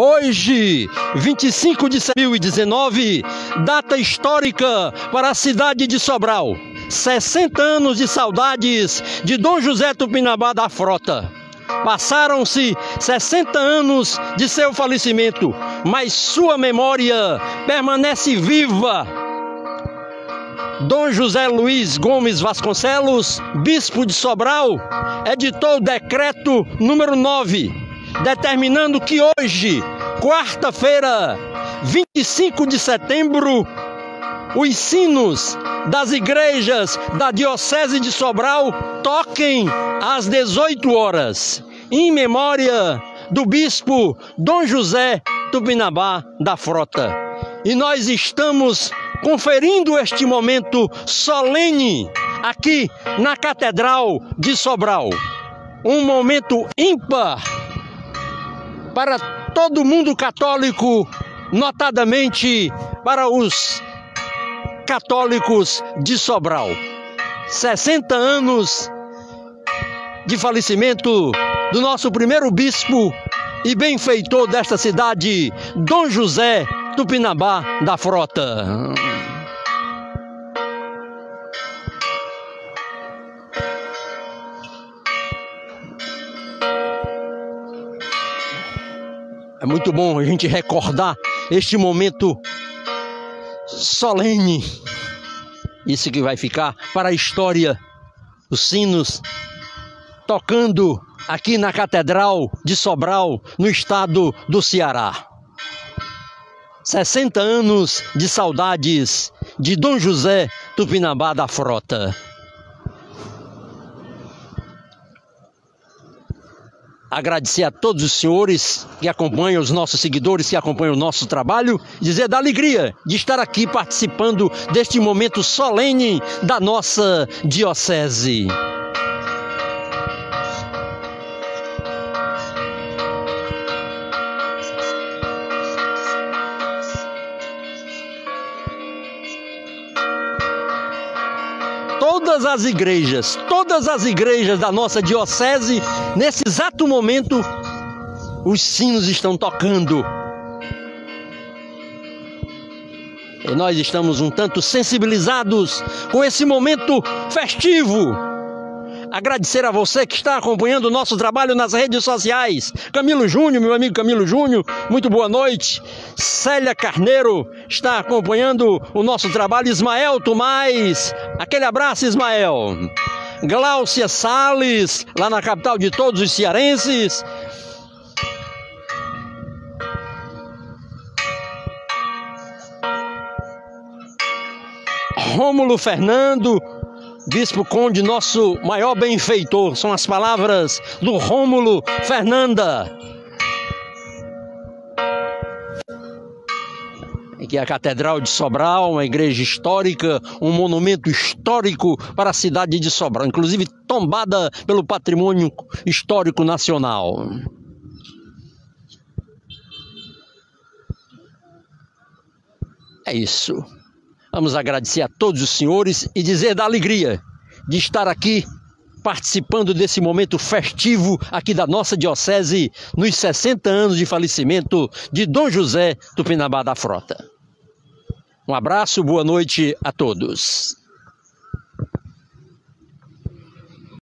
Hoje, 25 de 2019, data histórica para a cidade de Sobral. 60 anos de saudades de Dom José Tupinambá da Frota. Passaram-se 60 anos de seu falecimento, mas sua memória permanece viva. Dom José Luiz Gomes Vasconcelos, bispo de Sobral, editou o decreto número 9, determinando que hoje, quarta-feira, 25 de setembro, os sinos das igrejas da Diocese de Sobral toquem às 18 horas, em memória do bispo Dom José Tupinambá da Frota. E nós estamos conferindo este momento solene aqui na Catedral de Sobral. Um momento ímpar para todo mundo católico, notadamente para os católicos de Sobral. 60 anos de falecimento do nosso primeiro bispo e benfeitor desta cidade, Dom José Tupinambá da Frota. É muito bom a gente recordar este momento solene. Isso que vai ficar para a história. Os sinos tocando aqui na Catedral de Sobral, no estado do Ceará. 60 anos de saudades de Dom José Tupinambá da Frota. Agradecer a todos os senhores que acompanham, os nossos seguidores que acompanham o nosso trabalho, dizer da alegria de estar aqui participando deste momento solene da nossa diocese. Todas as igrejas, todas as igrejas da nossa diocese, nesse exato momento, os sinos estão tocando. E nós estamos um tanto sensibilizados com esse momento festivo Agradecer a você que está acompanhando o nosso trabalho nas redes sociais. Camilo Júnior, meu amigo Camilo Júnior, muito boa noite. Célia Carneiro está acompanhando o nosso trabalho. Ismael Tomás, aquele abraço, Ismael. Gláucia Sales, lá na capital de todos os cearenses. Rômulo Fernando, Bispo Conde, nosso maior benfeitor, são as palavras do Rômulo Fernanda. que é a Catedral de Sobral, uma igreja histórica, um monumento histórico para a cidade de Sobral, inclusive tombada pelo patrimônio histórico nacional. É isso. Vamos agradecer a todos os senhores e dizer da alegria de estar aqui participando desse momento festivo aqui da nossa diocese nos 60 anos de falecimento de Dom José Tupinambá da Frota. Um abraço, boa noite a todos.